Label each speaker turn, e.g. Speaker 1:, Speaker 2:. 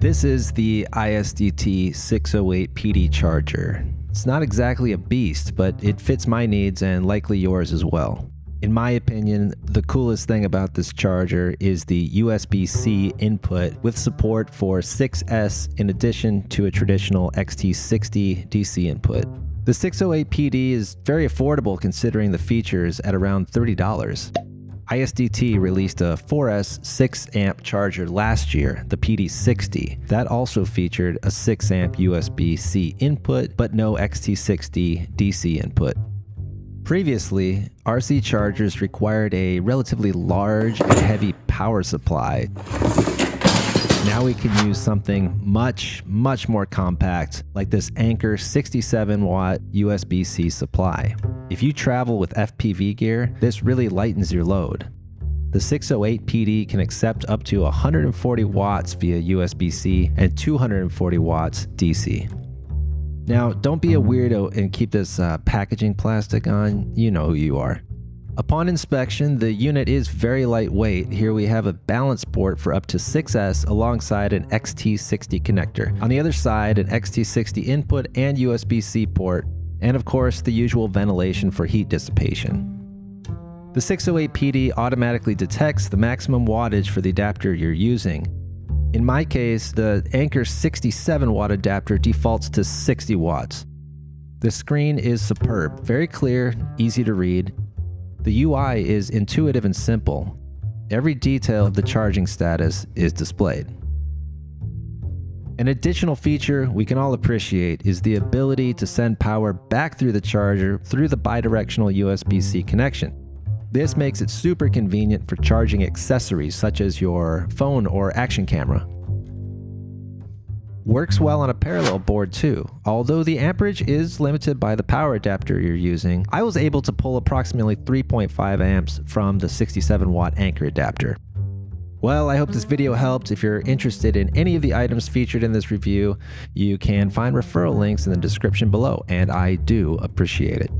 Speaker 1: This is the ISDT 608 PD charger. It's not exactly a beast, but it fits my needs and likely yours as well. In my opinion, the coolest thing about this charger is the USB C input with support for 6S in addition to a traditional XT60 DC input. The 608 PD is very affordable considering the features at around $30. ISDT released a 4S 6 amp charger last year, the PD60. That also featured a 6 amp USB C input, but no XT60 DC input. Previously, RC chargers required a relatively large and heavy power supply. Now we can use something much, much more compact, like this Anker 67 watt USB C supply. If you travel with FPV gear, this really lightens your load. The 608 PD can accept up to 140 watts via USB C and 240 watts DC. Now, don't be a weirdo and keep this uh, packaging plastic on. You know who you are. Upon inspection, the unit is very lightweight. Here we have a balance port for up to 6S alongside an XT60 connector. On the other side, an XT60 input and USB-C port, and of course the usual ventilation for heat dissipation. The 608 PD automatically detects the maximum wattage for the adapter you're using. In my case, the Anker 67 watt adapter defaults to 60 watts. The screen is superb, very clear, easy to read. The UI is intuitive and simple. Every detail of the charging status is displayed. An additional feature we can all appreciate is the ability to send power back through the charger through the bidirectional USB-C connection. This makes it super convenient for charging accessories such as your phone or action camera. Works well on a parallel board too. Although the amperage is limited by the power adapter you're using, I was able to pull approximately 3.5 amps from the 67 watt Anker adapter. Well, I hope this video helped. If you're interested in any of the items featured in this review, you can find referral links in the description below, and I do appreciate it.